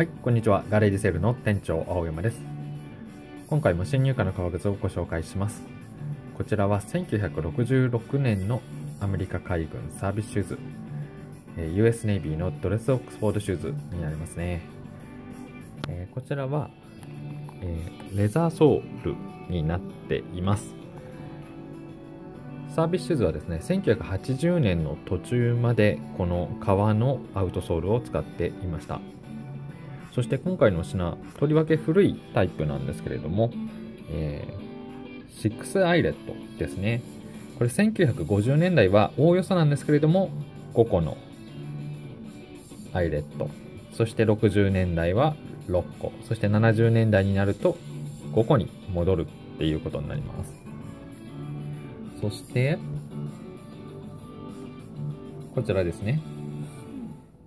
はい、こんにちは。ガレージセールの店長、青山です。今回も新入荷の革靴をご紹介します。こちらは1966年のアメリカ海軍サービスシューズ、US ネイビーのドレスオックスフォードシューズになりますね。えこちらは、えレザーソールになっています。サービスシューズはですね、1980年の途中までこの革のアウトソールを使っていました。そして今回の品、とりわけ古いタイプなんですけれども、えー、6アイレットですね。これ1950年代はおおよそなんですけれども、5個のアイレット。そして60年代は6個。そして70年代になると5個に戻るっていうことになります。そして、こちらですね。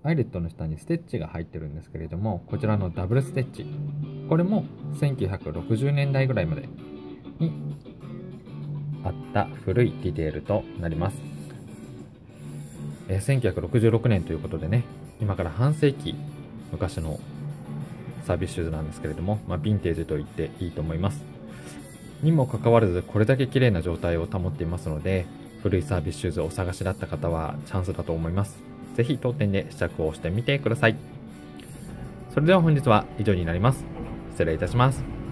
アイレットの下にステッチが入ってるんですけれども、こちらのダブルステッチ。これも1960年代ぐらいまでにあった古いディテールとなります。え、1966年ということでね、今から半世紀昔のサービスシューズなんですけれども、まあ、ヴィンテージと言っていいと思います。にもかかわらず、これだけ綺麗な状態を保っていますので、古いサービスシューズをお探しだった方はチャンスだと思います。ぜひ当店で試着をしてみてください。それでは本日は以上になります。失礼いたします。